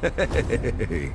Hey.